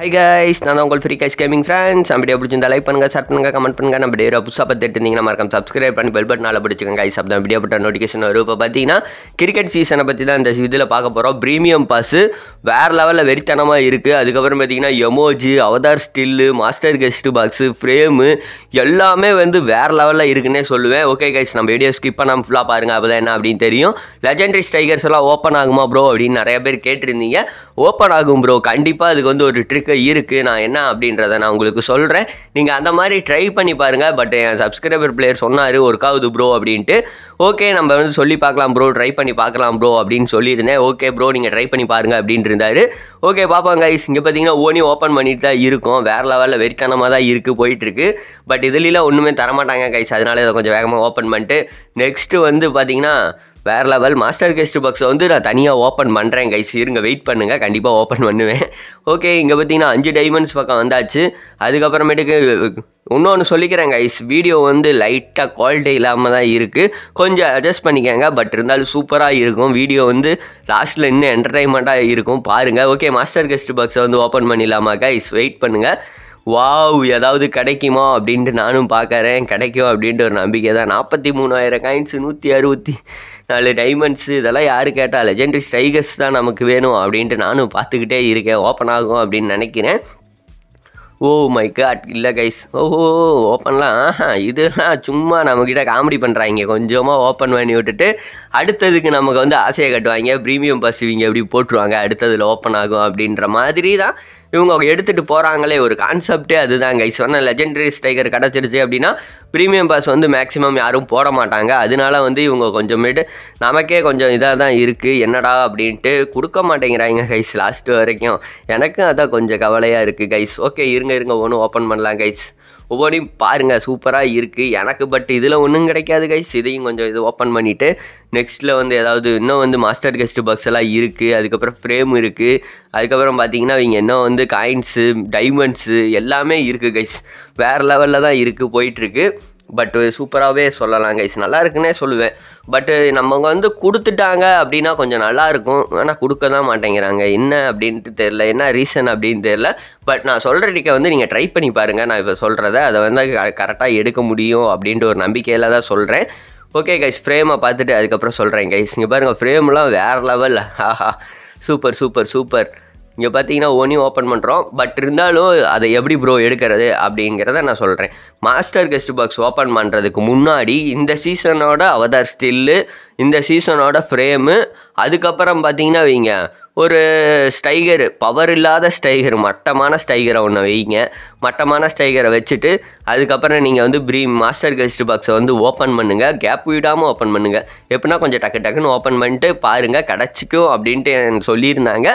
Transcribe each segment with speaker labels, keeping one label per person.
Speaker 1: Hi guys நான் தான் உங்கள் ஃப்ரீ கைஸ் கேமிங் ஃப்ரெண்ட்ஸ் நம்ம பிடிச்சிருந்தா லைக் பண்ணுங்க ஷேர் பண்ணுங்கள் கமெண்ட் பண்ணுங்க. நம்ம டேரோ புதுசாக பார்த்துட்டு இருந்தீங்கன்னா மறக்காம சப்ஸ்கிரைப் பண்ணி பெல் பட்டனால பிடிச்சிக்கோங்க கைஸ் அப்போ வீடியோ பட்ட நோட்டிஃபிகேஷன் வரும். இப்போ பார்த்தீங்கன்னா கிரிக்கெட் சீசனை பற்றி தான் இந்த இதில் பார்க்க போகிறோம் ப்ரீமியம் பாஸு வேறு லெவலில் வெறித்தனமாக இருக்குது அதுக்கப்புறம் பார்த்தீங்கன்னா emoji avatar still master guest box frame எல்லாமே வந்து வேறு லெவலில் இருக்குன்னே சொல்லுவேன். ஓகே கைஸ் நம்ம வீடியோ ஸ்கிப் பண்ணாமல் ஃபுல்லாக பாருங்கள் அப்போ என்ன அப்படின்னு தெரியும். லெஜெண்டரி ஸ்ட்ரைகர்ஸ் எல்லாம் ஓப்பன் ஆகுமா ப்ரோ அப்படின்னு நிறைய பேர் கேட்டிருந்தீங்க. ஓப்பன் ஆகும் ப்ரோ கண்டிப்பாக அதுக்கு வந்து ஒரு ட்ரிக் இருக்க இருக்குது நான் என்ன அப்படின்றத நான் உங்களுக்கு சொல்கிறேன் நீங்கள் அந்த மாதிரி ட்ரை பண்ணி பாருங்கள் பட் என் சப்ஸ்கிரைபர் பிளேயர் சொன்னார் ஒர்க்காகுது ப்ரோ அப்படின்ட்டு. ஓகே நம்ம வந்து சொல்லி பார்க்கலாம் ப்ரோ ட்ரை பண்ணி பார்க்கலாம் ப்ரோ அப்படின்னு சொல்லியிருந்தேன். ஓகே ப்ரோ நீங்கள் ட்ரை பண்ணி பாருங்கள் அப்படின்ட்டு இருந்தார். ஓகே பார்ப்பாங்க கைஸ் இங்கே பார்த்தீங்கன்னா ஓனி ஓப்பன் பண்ணிட்டு தான் இருக்கும். வேறு லெவலில் வெறித்தனமாக தான் இருக்குது போயிட்டுருக்கு பட் இதுலலாம் ஒன்றுமே தரமாட்டாங்க கைஸ் அதனால இதை கொஞ்சம் வேகமாக ஓப்பன் பண்ணிட்டு நெக்ஸ்ட்டு வந்து பார்த்தீங்கன்னா வேறு லெவல் மாஸ்டர் கெஸ்ட் பாக்ஸை வந்து நான் தனியாக ஓப்பன் பண்ணுறேன் கைஸ் இருங்க வெயிட் பண்ணுங்கள் கண்டிப்பாக ஓப்பன் பண்ணுவேன். ஓகே இங்கே பார்த்தீங்கன்னா அஞ்சு டைமண்ட்ஸ் பக்கம் வந்தாச்சு. அதுக்கப்புறமேட்டுக்கு இன்னொன்று சொல்லிக்கிறேன் கைஸ் வீடியோ வந்து லைட்டாக குவாலிட்டி இல்லாமல் தான் இருக்குது கொஞ்சம் அட்ஜஸ்ட் பண்ணிக்கோங்க பட் இருந்தாலும் சூப்பராக இருக்கும். வீடியோ வந்து லாஸ்ட்டில் இன்னும் என்டர்டைன்மெண்ட்டாக இருக்கும். பாருங்கள் ஓகே மாஸ்டர் கெஸ்ட் பாக்ஸை வந்து ஓப்பன் பண்ணிடலாமா கைஸ் வெயிட் பண்ணுங்கள் வாவ் ஏதாவது கிடைக்குமா அப்படின்ட்டு நானும் பார்க்குறேன் கிடைக்கும் அப்படின்ட்டு ஒரு நம்பிக்கை தான் நாற்பத்தி மூணாயிரம் காயின்ஸ் நூற்றி அறுபத்தி நாலு டைமண்ட்ஸு இதெல்லாம் யார் கேட்டால் லெஜெண்டரி ஸ்ட்ரைகர்ஸ் தான் நமக்கு வேணும் அப்படின்ட்டு நானும் பார்த்துக்கிட்டே இருக்கேன். ஓப்பன் ஆகும் அப்படின்னு நினைக்கிறேன். ஓ மை காட் இல்லை கைஸ் ஓஹோ ஓப்பன்லாம் இதெல்லாம் சும்மா நம்மக்கிட்ட காமெடி பண்ணுறாங்க கொஞ்சமாக ஓப்பன் பண்ணி விட்டுட்டு அடுத்ததுக்கு நமக்கு வந்து ஆசையை கட்டுவாங்க. ப்ரீமியம் பஸ் இவங்க எப்படி போட்டுருவாங்க. அடுத்ததில் ஓப்பன் ஆகும் அப்படின்ற மாதிரி தான் இவங்க எடுத்துகிட்டு போகிறாங்களே ஒரு கான்செப்டே அதுதான் கைஸ் சொன்ன லெஜெண்டரி ஸ்ட்ரைக்கர் கிடச்சிருச்சு அப்படின்னா ப்ரீமியம் பாஸ் வந்து மேக்ஸிமம் யாரும் போட மாட்டாங்க. அதனால வந்து இவங்க கொஞ்சமேட்டு நமக்கே கொஞ்சம் இதாக தான் இருக்குது என்னடா அப்படின்ட்டு கொடுக்க மாட்டேங்கிறாங்க கைஸ் லாஸ்ட்டு வரைக்கும். எனக்கும் அதான் கொஞ்சம் கவலையாக இருக்குது கைஸ் ஓகே இருங்க இருங்க ஒன்று ஓப்பன் பண்ணலாம் கைஸ் ஒவ்வொன்றையும் பாருங்கள் சூப்பராக இருக்குது எனக்கு பட் இதில் ஒன்றும் கிடைக்காது கைஸ் இதையும் கொஞ்சம் இது ஓப்பன் பண்ணிவிட்டு நெக்ஸ்ட்டில் வந்து ஏதாவது இன்னும் வந்து மாஸ்டர் கெஸ்ட் பாக்ஸ் எல்லாம் இருக்குது அதுக்கப்புறம் ஃப்ரேம் இருக்குது அதுக்கப்புறம் பார்த்தீங்கன்னா இவங்க இன்னும் வந்து காயின்ஸு டைமண்ட்ஸு எல்லாமே இருக்குது கைஸ் வேறு லெவலில் தான் இருக்குது போயிட்டுருக்கு பட்டு சூப்பராகவே சொல்லலாம் கைஸ் நல்லா இருக்குன்னே சொல்லுவேன். பட்டு நம்ம வந்து கொடுத்துட்டாங்க அப்படின்னா கொஞ்சம் நல்லா இருக்கும் ஆனால் கொடுக்க தான் மாட்டேங்கிறாங்க. என்ன அப்படின்ட்டு தெரில என்ன ரீசன் அப்படின்னு தெரில பட் நான் சொல்கிற டிக்கை வந்து நீங்கள் ட்ரை பண்ணி பாருங்கள் நான் இப்போ சொல்கிறத அதை வந்து கரெக்டாக எடுக்க முடியும் அப்படின்ட்டு ஒரு நம்பிக்கையில் தான் சொல்கிறேன் ஓகே கைஸ் ஃப்ரேமை பார்த்துட்டு அதுக்கப்புறம் சொல்கிறேன் கைஸ் இங்கே பாருங்கள் ஃப்ரேம்லாம் வேறு லெவல் ஆஹா. சூப்பர் சூப்பர் சூப்பர் இங்கே பார்த்தீங்கன்னா ஒன்றையும் ஓப்பன் பண்ணுறோம் பட் இருந்தாலும் அதை எப்படி ப்ரோ எடுக்கிறது அப்படிங்கிறத நான் சொல்கிறேன் மாஸ்டர் கெஸ்ட் பாக்ஸ் ஓப்பன் பண்ணுறதுக்கு முன்னாடி இந்த சீசனோட அவதார் ஸ்டில்லு இந்த சீசனோட ஃப்ரேமு அதுக்கப்புறம் பார்த்தீங்கன்னா வைங்க ஒரு ஸ்டைகர் பவர் இல்லாத ஸ்டைகர் மட்டமான ஸ்டைகரை ஒன்று வைங்க. மட்டமான ஸ்டைகரை வச்சுட்டு அதுக்கப்புறம் நீங்கள் வந்து ப்ரீ மாஸ்டர் கெஸ்ட் பாக்ஸை வந்து ஓப்பன் பண்ணுங்கள் கேப் விடாமல் ஓப்பன் பண்ணுங்கள் எப்படின்னா கொஞ்சம் டக்கு டக்குன்னு ஓப்பன் பண்ணிட்டு பாருங்கள் கிடச்சிக்கும் அப்படின்ட்டு எனக்கு சொல்லியிருந்தாங்க.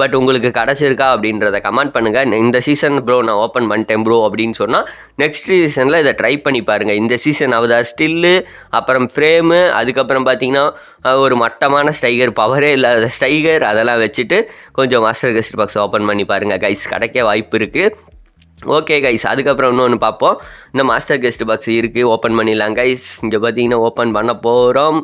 Speaker 1: பட் உங்களுக்கு கிடச்சிருக்கா அப்படின்றத கமெண்ட் பண்ணுங்கள் இந்த சீசன் ப்ரோ நான் ஓப்பன் பண்ணிட்டேன் ப்ரோ அப்படின்னு சொன்னால் நெக்ஸ்ட் சீசனில் இதை ட்ரை பண்ணி பாருங்கள் இந்த சீசன் அவதா ஸ்டில்லு அப்புறம் ஃப்ரேமு அதுக்கப்புறம் பார்த்தீங்கன்னா ஒரு மட்டமான ஸ்டைகர் பவரே இல்லாத ஸ்டைகர் அதெல்லாம் வச்சுட்டு கொஞ்சம் மாஸ்டர் கெஸ்ட் பாக்ஸ் ஓப்பன் பண்ணி பாருங்கள் கைஸ் கிடைக்க வாய்ப்பு இருக்குது ஓகே கைஸ் அதுக்கப்புறம் இன்னொன்று பார்ப்போம். இந்த மாஸ்டர் கெஸ்ட் பாக்ஸ் இருக்குது ஓப்பன் பண்ணிடலாம். கைஸ் இங்கே பார்த்தீங்கன்னா ஓப்பன் பண்ண போகிறோம்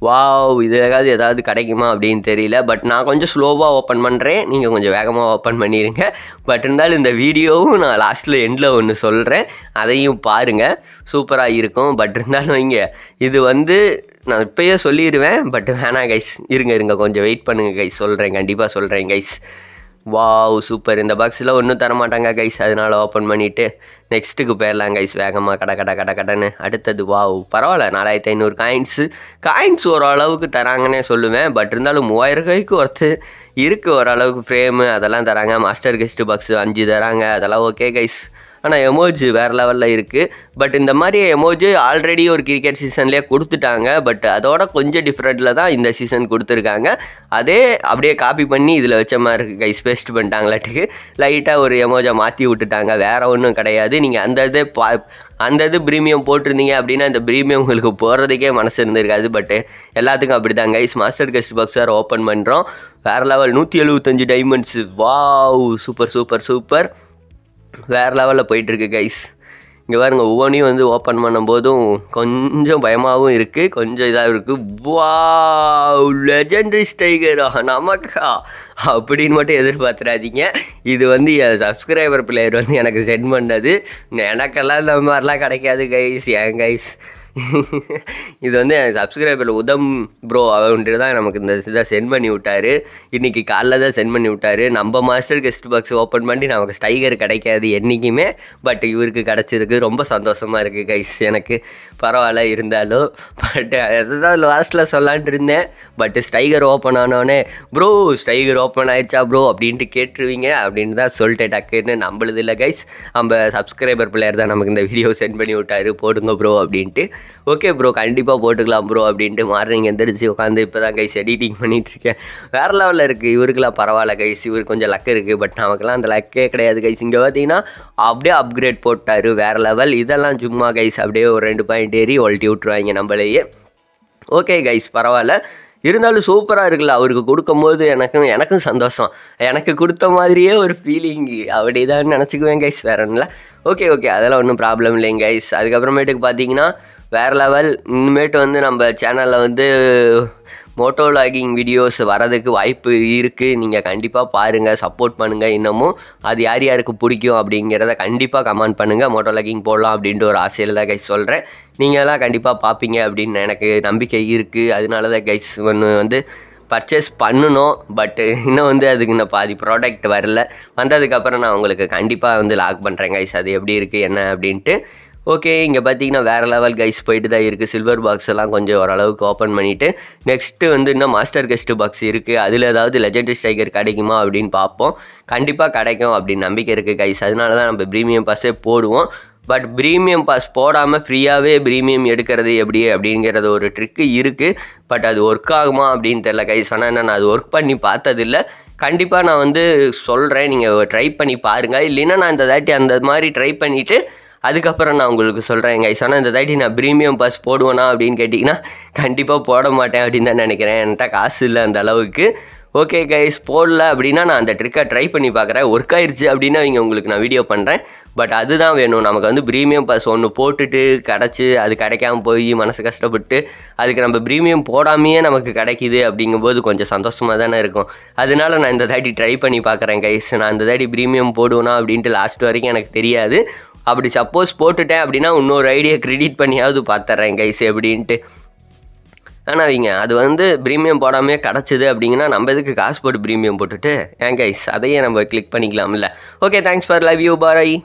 Speaker 1: வாவ் இதுக்காவது ஏதாவது கிடைக்குமா? அப்படின்னு தெரியல. பட் நான் கொஞ்சம் ஸ்லோவாக ஓப்பன் பண்ணுறேன் நீங்கள் கொஞ்சம் வேகமாக ஓப்பன் பண்ணிடுங்க பட் இருந்தாலும் இந்த வீடியோவும் நான் லாஸ்ட்டில் எண்டில் ஒன்று சொல்கிறேன் அதையும் பாருங்கள் சூப்பராக இருக்கும். பட் இருந்தாலும் இங்கே இது வந்து நான் இப்போயே சொல்லிடுவேன் பட் வேணாம் கைஸ் இருங்க இருங்க. கொஞ்சம் வெயிட் பண்ணுங்கள் கைஸ் சொல்கிறேன் கண்டிப்பாக சொல்கிறேன் கைஸ் வாவ் சூப்பர் இந்த பாக்ஸில் ஒன்றும் தரமாட்டாங்க கைஸ் அதனால் ஓப்பன் பண்ணிவிட்டு நெக்ஸ்ட்டுக்கு போயிடலாம் கைஸ் வேகமாக கட கட கட கடன்னு. அடுத்தது வாவ் பரவாயில்ல. நாலாயிரத்தி ஐநூறு காயின்ஸு காயின்ஸ் ஓரளவுக்கு தராங்கன்னே சொல்லுவேன். பட் இருந்தாலும் மூவாயிரம் ரூபாய்க்கு ஒருத்து இருக்குது ஓரளவுக்கு ஃப்ரேமு அதெல்லாம் தராங்க. மாஸ்டர் கெஸ்ட்டு பாக்ஸு அஞ்சு தராங்க. அதெல்லாம் ஓகே கைஸ் ஆனால் எமோஜி வேறு லெவலில் இருக்குது பட் இந்த மாதிரி எமோஜி ஆல்ரெடி ஒரு கிரிக்கெட் சீசன்லேயே கொடுத்துட்டாங்க. பட் அதோட கொஞ்சம் டிஃப்ரெண்ட்டில் தான் இந்த சீசன் கொடுத்துருக்காங்க. அதே அப்படியே காப்பி பண்ணி இதில் வச்ச மாதிரி இருக்குது கைஸ் பேஸ்ட் பண்ணிட்டாங்களாட்டுக்கு. லைட்டாக ஒரு எமோஜை மாற்றி விட்டுட்டாங்க. வேறு ஒன்றும் கிடையாது. நீங்கள் அந்த இதே பா அந்த இது ப்ரீமியம் போட்டிருந்தீங்க அப்படின்னா இந்த ப்ரீமியம் உங்களுக்கு போகிறதுக்கே மனசு இருந்திருக்காது. பட் எல்லாத்துக்கும் அப்படி தான் கைஸ் மாஸ்டர் கெஸ்ட் பாக்ஸ் வேறு ஓப்பன் பண்ணுறோம் வேறு லெவல் நூற்றி எழுபத்தஞ்சு diamonds wow super super super வேறு லெவலில் போயிட்டுருக்கு கைஸ் இங்கே பாருங்க ஒவ்வொன்றையும் வந்து ஓப்பன் பண்ணும்போதும் கொஞ்சம் பயமாகவும் இருக்குது கொஞ்சம் இதாகவும் இருக்குது வா லெஜெண்டரி ஸ்டைகரா நமக்கா? அப்படின்னு மட்டும் எதிர்பார்த்துறாதீங்க இது வந்து என் சப்ஸ்கிரைபர் பிளேயர் வந்து எனக்கு சென்ட் பண்ணது. எனக்கெல்லாம் இந்த மாதிரிலாம் கிடைக்காது கைஸ் ஏன் கைஸ் இது வந்து என் சப்ஸ்கிரைபர் உதம் ப்ரோ அவன்ட்டு தான் நமக்கு இந்த இதை சென்ட் பண்ணி விட்டார். இன்றைக்கி காலைல தான் சென்ட் பண்ணி விட்டார். நம்ம மாஸ்டர் கெஸ்ட் பாக்ஸ் ஓப்பன் பண்ணி நமக்கு ஸ்டைகர் கிடைக்காது என்றைக்குமே பட் இவருக்கு கிடச்சிருக்கு. ரொம்ப சந்தோஷமாக இருக்குது கைஸ் எனக்கு பரவாயில்ல இருந்தாலும். பட் அதுதான் லாஸ்ட்டில் சொல்லான்ட்டு இருந்தேன். பட் ஸ்டைகர் ஓப்பன் ஆனோடனே ப்ரோ ஸ்டைகர் ஓப்பன் ஆயிடுச்சா ப்ரோ அப்படின்ட்டு கேட்டுருவீங்க. அப்படின்னு தான் சொல்லிட்டு டக்குன்னு. நம்மளுது இல்லை கைஸ் நம்ம சப்ஸ்கிரைபர் பிள்ளையர் தான் நமக்கு இந்த வீடியோ சென்ட் பண்ணி விட்டாரு. போடுங்க ப்ரோ அப்படின்ட்டு. ஓகே ப்ரோ கண்டிப்பாக போட்டுக்கலாம் ப்ரோ அப்படின்ட்டு மார்னிங் எந்திரிச்சு உட்காந்து இப்போ தான் கைஸ் எடிட்டிங் பண்ணிகிட்ருக்கேன் வேறு லெவலில் இருக்குது இவருக்கெல்லாம் பரவாயில்ல கைஸ் இவருக்கு கொஞ்சம் லக் இருக்குது பட் நமக்குலாம் அந்த லக்கே கிடையாது கைஸ் இங்கே பார்த்தீங்கன்னா அப்படியே அப்கிரேட் போட்டார். வேறு லெவல் இதெல்லாம் சும்மா கைஸ் அப்படியே ஒரு ரெண்டு பாயிண்ட் ஏறி ஒல்ட்டி விட்ருவாங்க நம்மளையே. ஓகே கைஸ் பரவாயில்ல. இருந்தாலும் சூப்பராக இருக்குல்ல. அவருக்கு கொடுக்கும்போது எனக்கும் எனக்கும் சந்தோஷம். எனக்கு கொடுத்த மாதிரியே ஒரு ஃபீலிங் அப்படி தான் நினச்சிக்குவேன் கைஸ் வேற ஓகே ஓகே அதெல்லாம் ஒன்றும் ப்ராப்ளம் இல்லைங்க கைஸ் அதுக்கப்புறமேட்டுக்கு பார்த்தீங்கன்னா வேறு லெவல் இனிமேட்டு வந்து நம்ம சேனலில் வந்து மோட்டோ லாகிங் வீடியோஸ் வரதுக்கு வாய்ப்பு இருக்குது நீங்கள் கண்டிப்பாக பாருங்கள் சப்போர்ட் பண்ணுங்கள் இன்னமும் அது யார் யாருக்கு பிடிக்கும் அப்படிங்கிறத கண்டிப்பாக கமெண்ட் பண்ணுங்கள் மோட்டோ லாகிங் போடலாம் அப்படின்ட்டு ஒரு ஆசையில் தான் கைஸ் சொல்கிறேன் நீங்களாம் கண்டிப்பாக பார்ப்பீங்க அப்படின்னு எனக்கு நம்பிக்கை இருக்குது அதனால தான் கைஸ் ஒன்று வந்து பர்ச்சேஸ் பண்ணணும். பட்டு இன்னும் வந்து அதுக்கு இன்னும் பாதி ப்ராடக்ட் வரல. வந்ததுக்கப்புறம் நான் உங்களுக்கு கண்டிப்பாக வந்து லாக் பண்ணுறேன் கைஸ் அது எப்படி இருக்குது என்ன அப்படின்ட்டு. ஓகே இங்கே பார்த்தீங்கன்னா வேறு லெவல் கைஸ் போயிட்டு தான் இருக்குது சில்வர் பாக்ஸ் எல்லாம் கொஞ்சம் ஓரளவுக்கு ஓப்பன் பண்ணிவிட்டு நெக்ஸ்ட்டு வந்து இன்னும் மாஸ்டர் கெஸ்ட்டு பாக்ஸ் இருக்குது அதில் ஏதாவது லெஜெண்டரி ஸ்டைகர் கிடைக்குமா அப்படின்னு பார்ப்போம். கண்டிப்பாக கிடைக்கும் அப்படின்னு நம்பிக்கை இருக்குது கைஸ் அதனால தான் நம்ம ப்ரீமியம் பாஸே போடுவோம். பட் ப்ரீமியம் பாஸ் போடாமல் ஃப்ரீயாகவே ப்ரீமியம் எடுக்கிறது எப்படி அப்படிங்கிறது ஒரு ட்ரிக்கு இருக்குது பட் அது ஒர்க் ஆகுமா அப்படின்னு தெரில கைஸ் ஆனால் என்ன நான் அது ஒர்க் பண்ணி பார்த்ததில்ல. கண்டிப்பாக நான் வந்து சொல்கிறேன் நீங்கள் ட்ரை பண்ணி பாருங்கள் இல்லைன்னா நான் இந்த தாட்டி அந்த மாதிரி ட்ரை பண்ணிவிட்டு அதுக்கப்புறம் நான் உங்களுக்கு சொல்கிறேன் கைஸ் ஆனால் இந்த தாட்டி நான் ப்ரீமியம் பாஸ் போடுவேனா அப்படின்னு கேட்டிங்கன்னா கண்டிப்பாக போட மாட்டேன் அப்படின்னு தான் நினைக்கிறேன். என்கிட்ட காசு இல்லை அந்த அளவுக்கு. ஓகே கைஸ் போடல அப்படின்னா நான் அந்த ட்ரிக்கை ட்ரை பண்ணி பார்க்குறேன் ஒர்க் ஆயிடுச்சு அப்படின்னா இங்கே உங்களுக்கு நான் வீடியோ பண்ணுறேன் பட் அதுதான் வேணும். நமக்கு வந்து ப்ரீமியம் பாஸ் ஒன்று போட்டுட்டு கிடச்சி அது கிடைக்காம போய் மனசு கஷ்டப்பட்டு அதுக்கு நம்ம ப்ரீமியம் போடாமையே நமக்கு கிடைக்கிது அப்படிங்கும்போது கொஞ்சம் சந்தோஷமாக தானே இருக்கும். அதனால நான் இந்த தாட்டி ட்ரை பண்ணி பார்க்குறேன் கைஸ் நான் இந்த தாட்டி ப்ரீமியம் போடுவேனா அப்படின்ட்டு லாஸ்ட் வரைக்கும் எனக்கு தெரியாது. அப்படி சப்போஸ் போட்டுட்டேன் அப்படின்னா இன்னொரு ஐடியா கிரெடிட் பண்ணியாவது பார்த்துட்றேன் கைஸ் எப்படின்ட்டு. ஆனால் அவங்க அது வந்து ப்ரீமியம் போடாமே கிடச்சிது அப்படிங்கன்னா நம்ம எதுக்கு காசு போட்டு ப்ரீமியம் போட்டுட்டு? ஏன் கைஸ் அதையே நம்ம click பண்ணிக்கலாம்ல. Okay thanks for love you பாராய்